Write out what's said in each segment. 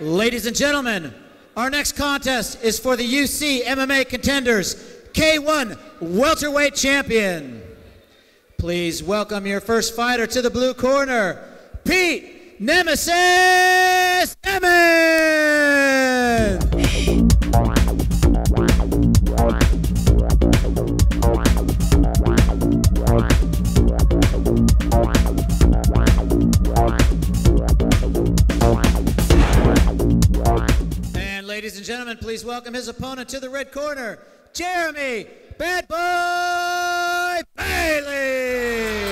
Ladies and gentlemen, our next contest is for the UC MMA Contenders K1 Welterweight Champion. Please welcome your first fighter to the blue corner, Pete Nemesis Nemeth! Please welcome his opponent to the red corner, Jeremy Bad Boy Bailey!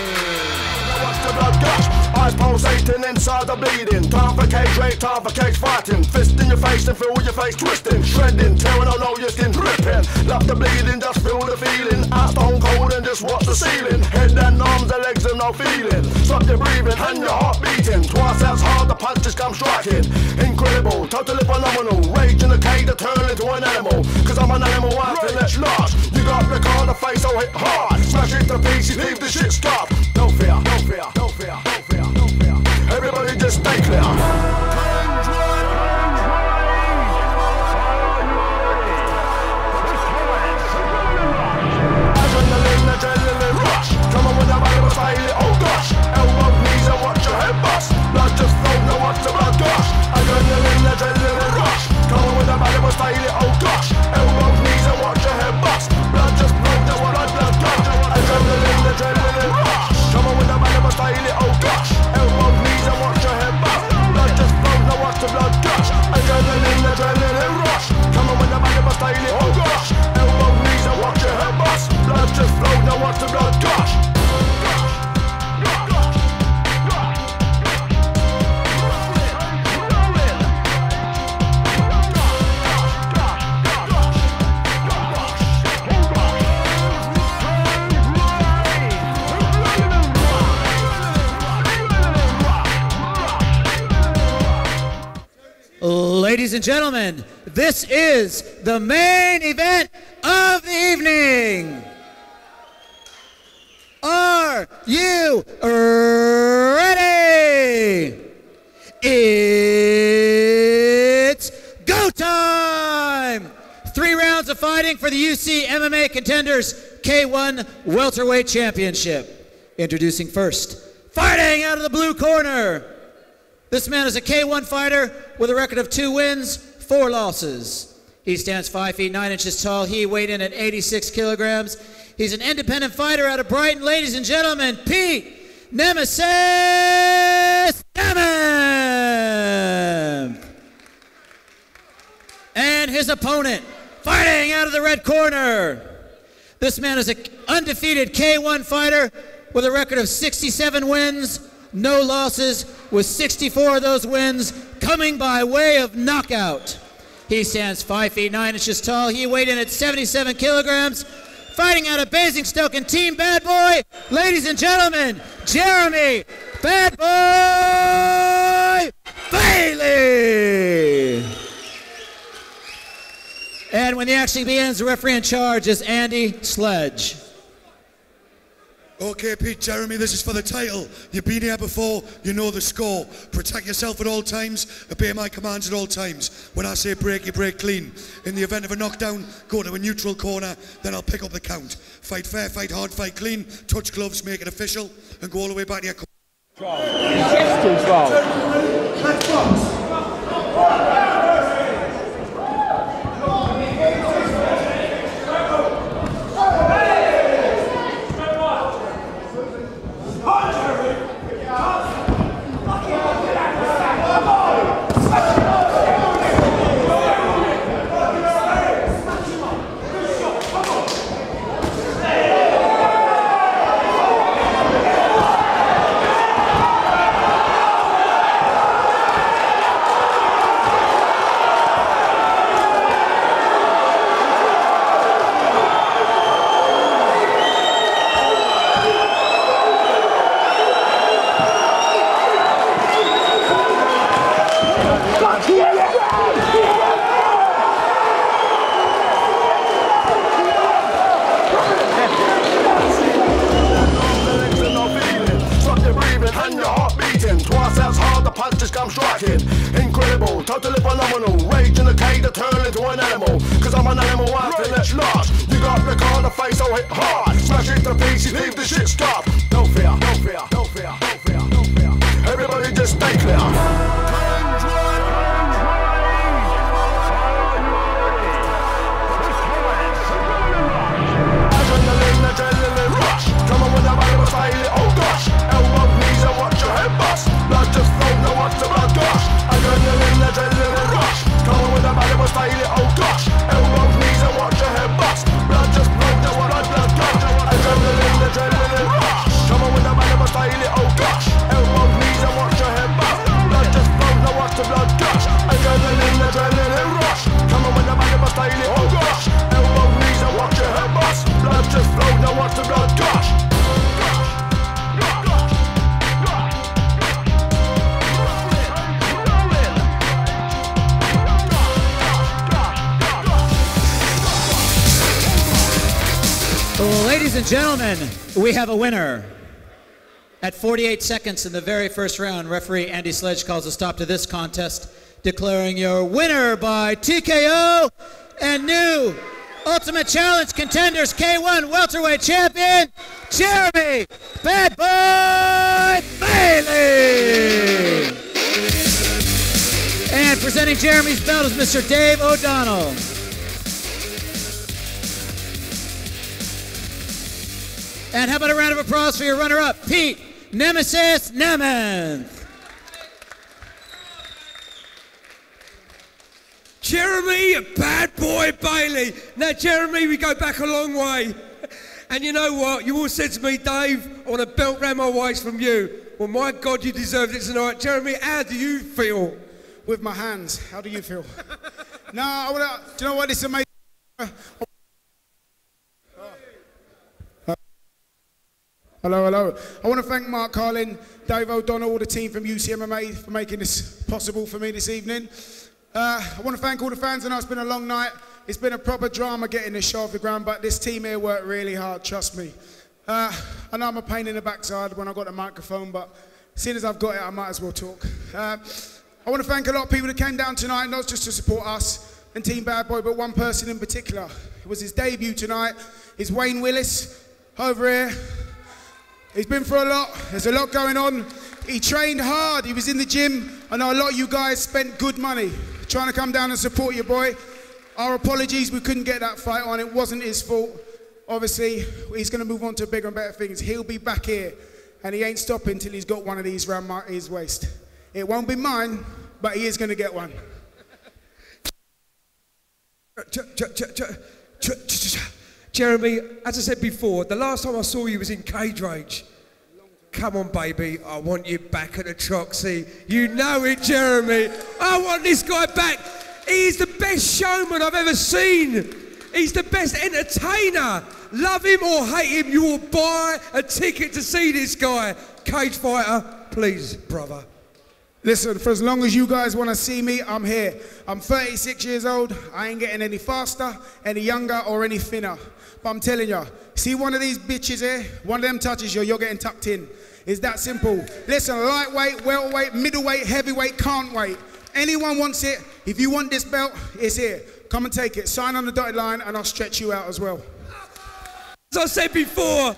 Eyes pulsating inside the bleeding. Time for cage rape, time for cage fighting. Fist in your face and feel your face twisting, shredding, tearing all your skin, ripping. Love the bleeding, just feel the feeling. Out stone cold and just watch the ceiling. Head and arms, and legs and no feeling. Stop your breathing and your heart beating. Twice as hard, the punches come striking. Incredible, totally phenomenal. Rage in the cage to turn into an animal. Cause I'm an animal, feel it's large. You got the car, the face, so hit hard. Smash it to pieces, leave the shit stop. Ladies and gentlemen, this is the main event of the evening. Are you ready? It's go time! Three rounds of fighting for the UC MMA Contenders K1 Welterweight Championship. Introducing first, fighting out of the blue corner. This man is a K1 fighter with a record of two wins, four losses. He stands five feet nine inches tall. He weighed in at 86 kilograms. He's an independent fighter out of Brighton. Ladies and gentlemen, Pete Nemesis Nemeth! And his opponent, fighting out of the red corner. This man is an undefeated K1 fighter with a record of 67 wins, no losses, with 64 of those wins coming by way of knockout. He stands 5 feet 9 inches tall. He weighed in at 77 kilograms. Fighting out of Basingstoke and Team Bad Boy, ladies and gentlemen, Jeremy Bad Boy Bailey. And when the action begins, the referee in charge is Andy Sledge. Okay, Pete, Jeremy, this is for the title. You've been here before, you know the score. Protect yourself at all times, obey my commands at all times. When I say break, you break clean. In the event of a knockdown, go to a neutral corner, then I'll pick up the count. Fight fair, fight hard, fight clean, touch gloves, make it official, and go all the way back to your corner. legs totally phenomenal. Rage in the cage to turn into an animal. Cause I'm an animal to let large. You got the car the face, so hit hard. Smash it to pieces, leave the shit scarred. Ladies and gentlemen, we have a winner. At 48 seconds in the very first round, referee Andy Sledge calls a stop to this contest, declaring your winner by TKO and new Ultimate Challenge Contenders K1 welterweight champion, Jeremy Bad Boy Bailey. And presenting Jeremy's belt is Mr. Dave O'Donnell. And how about a round of applause for your runner-up, Pete Nemesis Nemeth. Jeremy, a bad boy Bailey. Now, Jeremy, we go back a long way. And you know what? You all said to me, Dave, I want a belt round my waist from you. Well, my God, you deserved it tonight. Jeremy, how do you feel? with my hands. How do you feel? no, I wanna, do you know what? It's amazing. Hello, hello. I want to thank Mark Carlin, Dave O'Donnell, all the team from UCMMA for making this possible for me this evening. Uh, I want to thank all the fans. I know it's been a long night. It's been a proper drama getting this show off the ground, but this team here worked really hard, trust me. Uh, I know I'm a pain in the backside when I've got the microphone, but seeing as I've got it, I might as well talk. Uh, I want to thank a lot of people that came down tonight, not just to support us and Team Bad Boy, but one person in particular. It was his debut tonight. It's Wayne Willis over here. He's been through a lot. There's a lot going on. He trained hard. He was in the gym. I know a lot of you guys spent good money trying to come down and support your boy. Our apologies, we couldn't get that fight on. It wasn't his fault. Obviously, he's going to move on to bigger and better things. He'll be back here, and he ain't stopping till he's got one of these around my, his waist. It won't be mine, but he is going to get one. Jeremy, as I said before, the last time I saw you was in Cage Rage. Come on, baby, I want you back at the Troxy. You know it, Jeremy. I want this guy back. He's the best showman I've ever seen. He's the best entertainer. Love him or hate him, you will buy a ticket to see this guy. Cage fighter, please, brother. Listen, for as long as you guys want to see me, I'm here. I'm 36 years old. I ain't getting any faster, any younger, or any thinner. But I'm telling you, see one of these bitches here? One of them touches you, you're getting tucked in. It's that simple. Listen, lightweight, welterweight, middleweight, heavyweight, can't wait. Anyone wants it. If you want this belt, it's here. Come and take it. Sign on the dotted line, and I'll stretch you out as well. As I said before,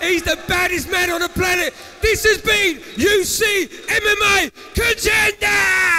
he's the baddest man on the planet. This has been UC MMA Contender!